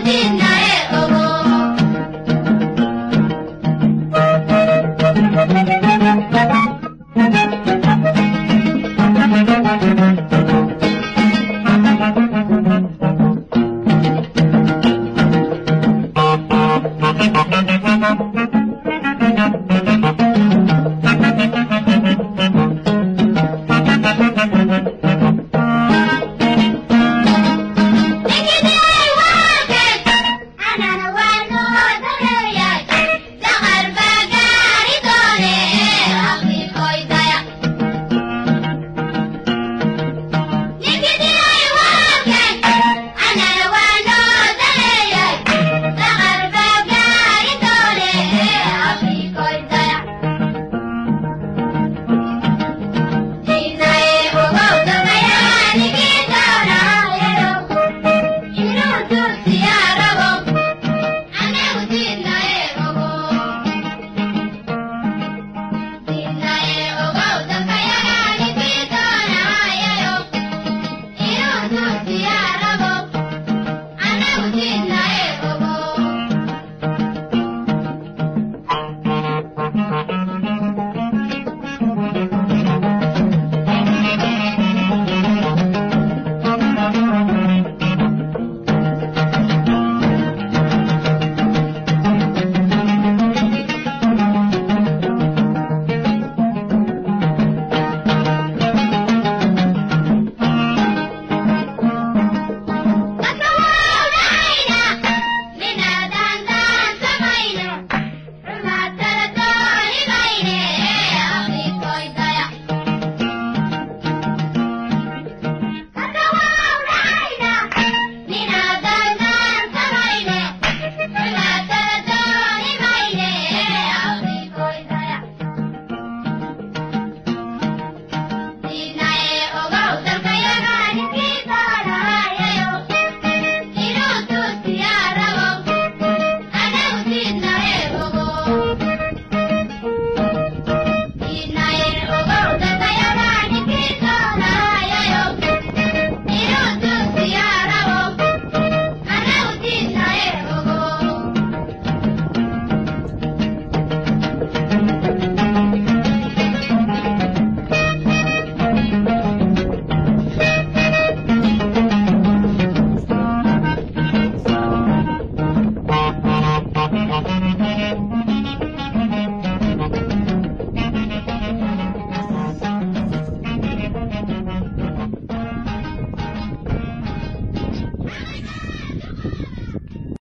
Amen.